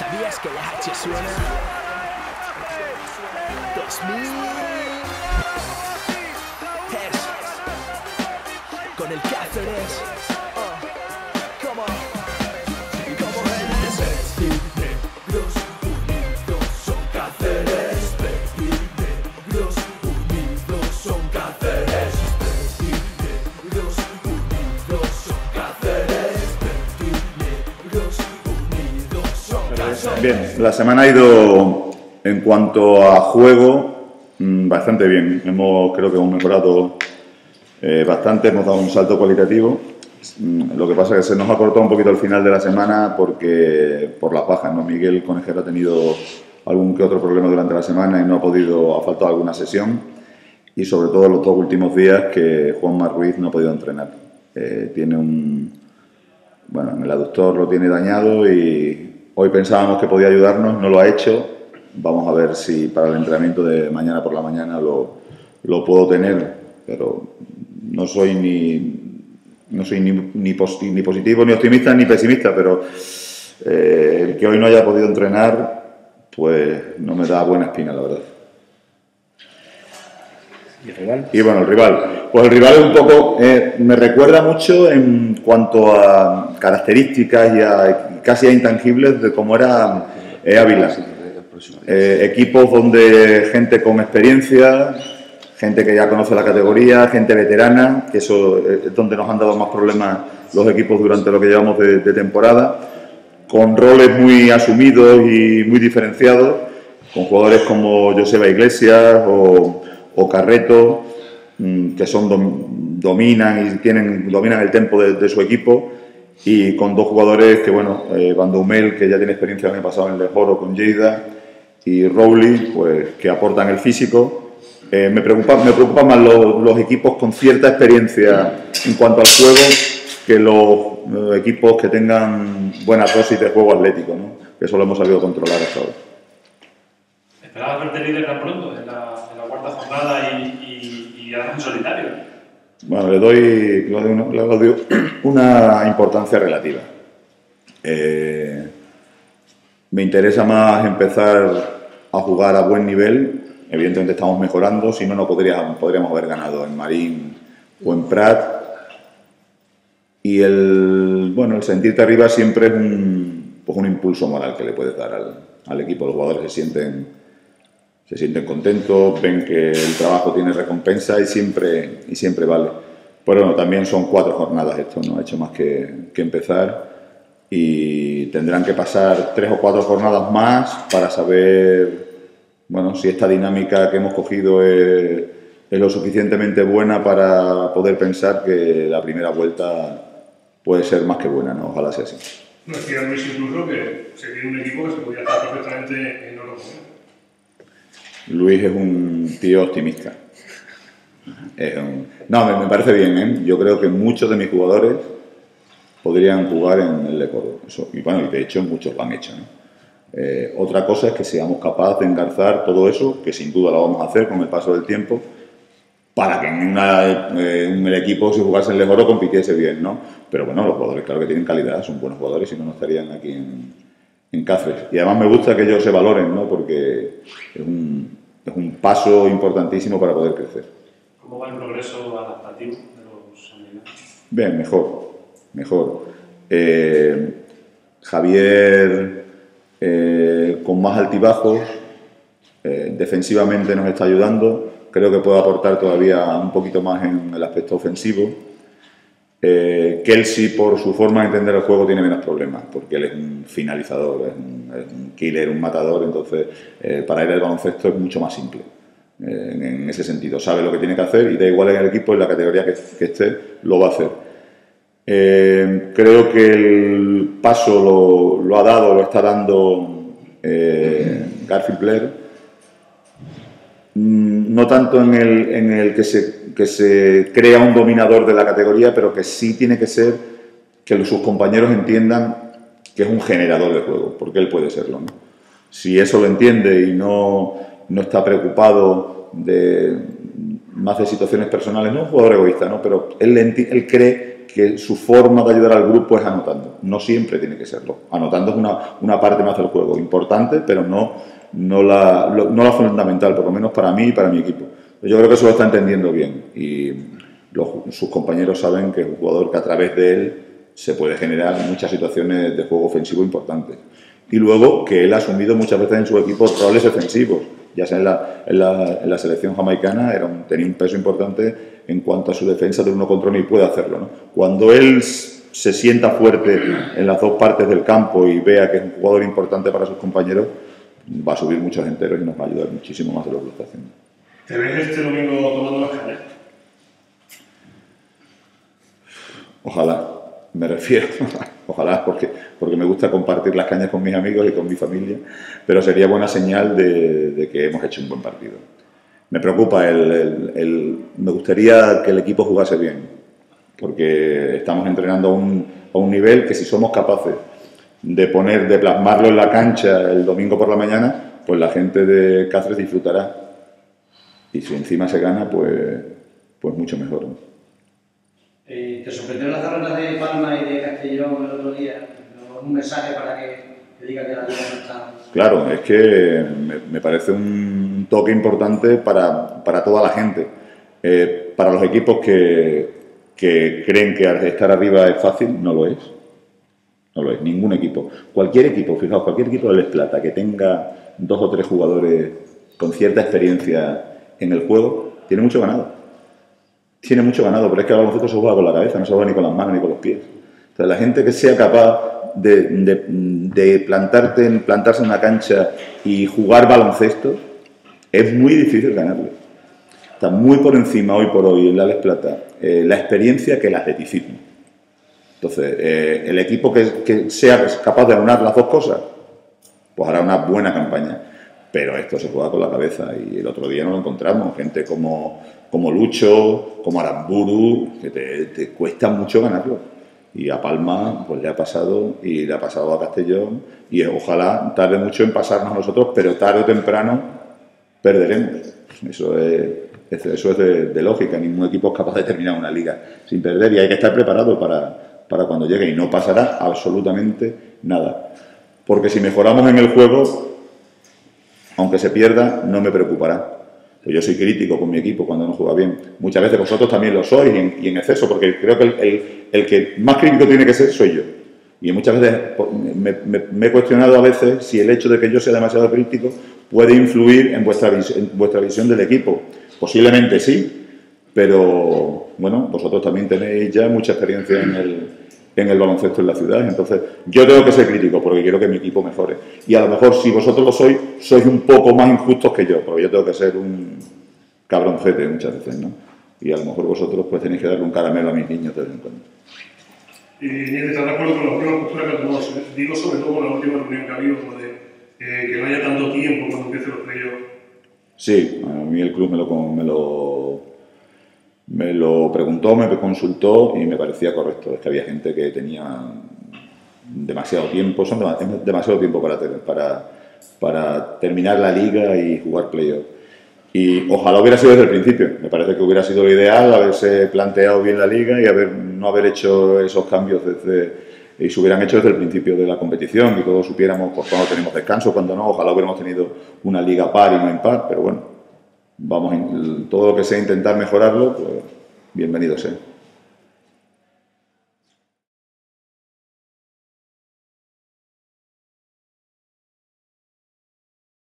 ¿Sabías que la H suena? 2000 Hertz. Con el Cáceres. Bien, la semana ha ido en cuanto a juego mm, bastante bien. Hemos, creo que hemos mejorado eh, bastante, hemos dado un salto cualitativo. Mm, Lo que pasa es que se nos ha cortado un poquito el final de la semana porque por las bajas, ¿no? Miguel Conejero ha tenido algún que otro problema durante la semana y no ha podido, ha faltado alguna sesión. Y sobre todo los dos últimos días que Juan Ruiz no ha podido entrenar. Eh, tiene un, bueno, en el aductor lo tiene dañado y hoy pensábamos que podía ayudarnos, no lo ha hecho. Vamos a ver si para el entrenamiento de mañana por la mañana lo, lo puedo tener, pero no soy ni, no soy ni, ni, posi- ni positivo, ni optimista, ni pesimista, pero eh, el que hoy no haya podido entrenar, pues no me da buena espina, la verdad. ¿Y el rival? Bueno, el rival. Pues el rival es un poco, eh, me recuerda mucho en cuanto a características y a casi a intangibles de cómo era eh, Ávila. Eh, equipos donde gente con experiencia, gente que ya conoce la categoría, gente veterana, que eso es donde nos han dado más problemas los equipos durante lo que llevamos de, de temporada, con roles muy asumidos y muy diferenciados, con jugadores como Joseba Iglesias o, o Carreto, mm, que son dom- dominan y tienen dominan el tempo de, de su equipo y con dos jugadores que bueno eh, que ya tiene experiencia el año pasado en el Lejoro con Lleida y Rowley pues que aportan el físico Eh, me preocupa me preocupan más los, los equipos con cierta experiencia en cuanto al juego que los eh, equipos que tengan buena dosis de juego atlético ¿no? que eso lo hemos sabido controlar hasta ahora ¿Esperabas verte líder tan pronto en la, en la cuarta jornada y, y, y en solitario? Bueno, le doy, doy una, una importancia relativa. Eh, me interesa más empezar a jugar a buen nivel. Evidentemente estamos mejorando, si no, no podríamos, podríamos haber ganado en Marín o en Prat. Y el, bueno, el sentirte arriba siempre es un, pues un impulso moral que le puedes dar al, al equipo. Los jugadores se sienten, se sienten contentos, ven que el trabajo tiene recompensa y siempre, y siempre vale. Pero bueno, también son cuatro jornadas esto, no ha hecho más que, que empezar y tendrán que pasar tres o cuatro jornadas más para saber bueno, si esta dinámica que hemos cogido es, es lo suficientemente buena para poder pensar que la primera vuelta puede ser más que buena, ¿no? Ojalá sea así. No decía Luis incluso que se tiene un equipo que se podía estar perfectamente en oro. Luis es un tío optimista. Es un- No, me, me parece bien, ¿eh? Yo creo que muchos de mis jugadores podrían jugar en el Lecoro. Eso, y bueno, y de hecho muchos lo han hecho, ¿no? Eh, otra cosa es que seamos capaces de engarzar todo eso, que sin duda lo vamos a hacer con el paso del tiempo, para que en, una- eh, en el equipo, si jugase en Lecoro, compitiese bien, ¿no? Pero bueno, los jugadores, claro que tienen calidad, son buenos jugadores, si no, no estarían aquí en, en Cáceres. Y además me gusta que ellos se valoren, ¿no? Porque es un, es un paso importantísimo para poder crecer. ¿Cómo va el progreso adaptativo de los alemanes? Bien, mejor, mejor. Eh, Javier eh, con más altibajos, eh, defensivamente nos está ayudando, creo que puede aportar todavía un poquito más en el aspecto ofensivo. Eh, Kelsey, por su forma de entender el juego, tiene menos problemas, porque él es un finalizador, es un, killer, un matador, entonces eh, para él el baloncesto es mucho más simple. eh, en, ese sentido, sabe lo que tiene que hacer y da igual en el equipo, en la categoría que, que esté, lo va a hacer. Eh, creo que el paso lo, lo ha dado, lo está dando Garfield Blair. Mm, No tanto en el, en el que, se, que se crea un dominador de la categoría, pero que sí tiene que ser que sus compañeros entiendan que es un generador de juego, porque él puede serlo. Si eso lo entiende y no, no está preocupado de más de situaciones personales, no es un jugador egoísta, ¿no? pero él, él cree que su forma de ayudar al grupo es anotando. No siempre tiene que serlo. Anotando es una, una parte más del juego, importante, pero no, no, la, no la fundamental, por lo menos para mí y para mi equipo. Yo creo que eso lo está entendiendo bien y los- sus compañeros saben que es un jugador que a través de él se puede generar muchas situaciones de juego ofensivo importantes. Y luego que él ha asumido muchas veces en su equipo roles defensivos, ya sea en la, en la- en la selección jamaicana, era un- tenía un peso importante en cuanto a su defensa de uno contra uno y puede hacerlo. ¿no? Cuando él se sienta fuerte en las dos partes del campo y vea que es un jugador importante para sus compañeros, va a subir muchos enteros y nos va a ayudar muchísimo más de lo que lo está haciendo. ¿Te ves este domingo tomando las cañas? Ojalá, me refiero, ojalá, porque, porque me gusta compartir las cañas con mis amigos y con mi familia, pero sería buena señal de, que hemos hecho un buen partido. Me preocupa el, el- el- Me gustaría que el equipo jugase bien, porque estamos entrenando a un, a un nivel que si somos capaces de poner, de plasmarlo en la cancha el domingo por la mañana, pues la gente de Cáceres disfrutará. Y si encima se gana, pues, pues mucho mejor. Eh, ¿Te sorprendieron las carreras de Palma y de Castellón el otro día? Un mensaje para que, que diga que la liga no está... Claro, es que me, me parece un toque importante para, para toda la gente. Eh, para los equipos que, que creen que estar arriba es fácil, no lo es. No lo es, ningún equipo. Cualquier equipo, fijaos, cualquier equipo de Les Plata que tenga dos o tres jugadores con cierta experiencia en el juego, tiene mucho ganado. Tiene mucho ganado, pero es que el baloncesto se juega con la cabeza, no se juega ni con las manos ni con los pies. Entonces, la gente que sea capaz de, de- de plantarse en una cancha y jugar baloncesto, es muy difícil ganarle. Está muy por encima hoy por hoy en la Les Plata eh, la experiencia que el atleticismo. Entonces, eh, el equipo que, que sea capaz de aunar las dos cosas, pues hará una buena campaña. Pero esto se juega con la cabeza y el otro día no lo encontramos. Gente como, como Lucho, como Aramburu, que te, cuesta mucho ganarlo. Y a Palma pues le ha pasado y le ha pasado a Castellón y ojalá tarde mucho en pasarnos nosotros, pero tarde o temprano perderemos. Eso es, es- eso es de, de lógica. Ningún equipo es capaz de terminar una liga sin perder y hay que estar preparado para, para cuando llegue y no pasará absolutamente nada. Porque si mejoramos en el juego, aunque se pierda, no me preocupará. Pues Yo soy crítico con mi equipo cuando no juega bien. Muchas veces vosotros también lo sois y en, y en exceso, porque creo que el, el- el que más crítico tiene que ser soy yo. Y muchas veces po- me, me- me he cuestionado a veces si el hecho de que yo sea demasiado crítico puede influir en vuestra, en vuestra visión del equipo. Posiblemente sí, pero bueno, vosotros también tenéis ya mucha experiencia en el, en el baloncesto en la ciudad. Entonces, yo tengo que ser crítico porque quiero que mi equipo mejore. Y a lo mejor, si vosotros lo sois, sois un poco más injustos que yo, porque yo tengo que ser un cabroncete muchas veces, ¿no? Y a lo mejor vosotros pues tenéis que darle un caramelo a mis niños de vez en cuando. Y ¿estás de acuerdo con la última postura que tomamos? Digo sobre todo con la última reunión que ha habido, de eh, que no haya tanto tiempo cuando empiecen los playoffs. Sí, a mí el club me lo, me lo, me lo preguntó, me consultó y me parecía correcto. Es que había gente que tenía demasiado tiempo, son demasiado tiempo para, para terminar la liga y jugar playoff. Y ojalá hubiera sido desde el principio. Me parece que hubiera sido lo ideal haberse planteado bien la liga y haber, no haber hecho esos cambios desde, y se hubieran hecho desde el principio de la competición y todos supiéramos pues, cuándo tenemos descanso, cuándo no. Ojalá hubiéramos tenido una liga par y no impar, pero bueno, vamos todo lo que sea intentar mejorarlo, pues bienvenido sea.